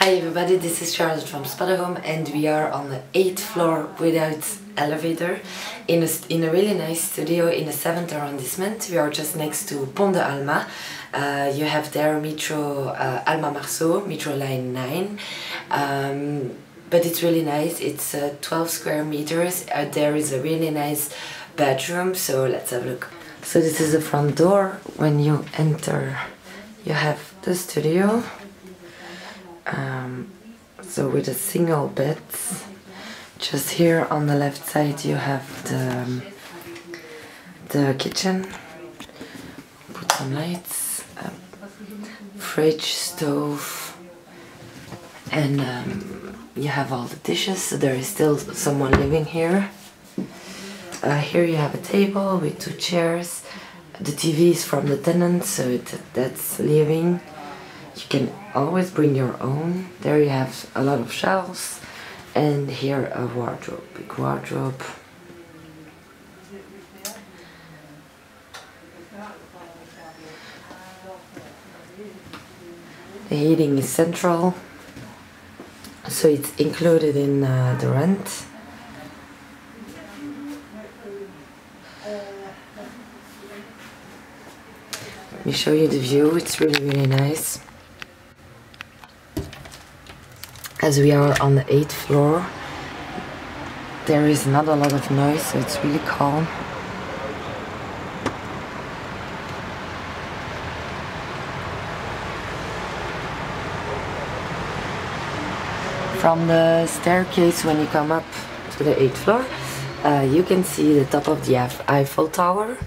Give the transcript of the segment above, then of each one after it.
Hi everybody, this is Charlotte from Spotahome and we are on the 8th floor without elevator in a, in a really nice studio in the 7th arrondissement. We are just next to Pont de Alma. Uh, you have there Metro uh, Alma Marceau, Metro Line 9. Um, but it's really nice, it's uh, 12 square meters. Uh, there is a really nice bedroom, so let's have a look. So this is the front door. When you enter, you have the studio um, so with a single bed just here on the left side you have the um, the kitchen. Put some lights fridge stove and um, you have all the dishes. So there is still someone living here. Uh, here you have a table with two chairs. The TV is from the tenant so it, that's living you can always bring your own. There you have a lot of shelves and here a wardrobe, big wardrobe. The heating is central, so it's included in uh, the rent. Let me show you the view, it's really really nice. As we are on the 8th floor there is not a lot of noise so it's really calm. From the staircase when you come up to the 8th floor uh, you can see the top of the Eiffel Tower.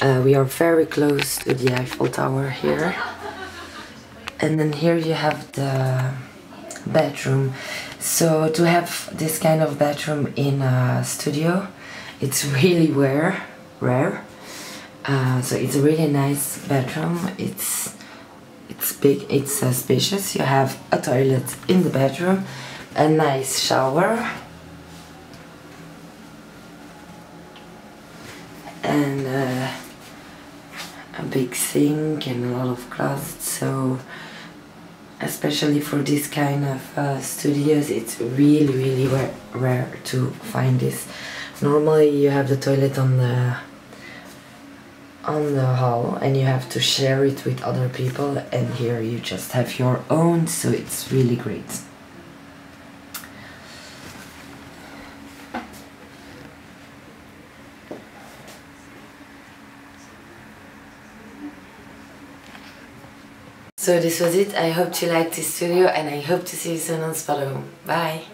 Uh, we are very close to the Eiffel Tower here. And then here you have the bedroom. So to have this kind of bedroom in a studio, it's really rare. rare. Uh, so it's a really nice bedroom. It's it's big. It's uh, spacious. You have a toilet in the bedroom, a nice shower, and uh, a big sink and a lot of closets. So especially for this kind of uh, studios it's really really rare, rare to find this. Normally you have the toilet on the on the hall and you have to share it with other people and here you just have your own so it's really great So this was it. I hope you liked this video and I hope to see you soon on Spotahome. Bye!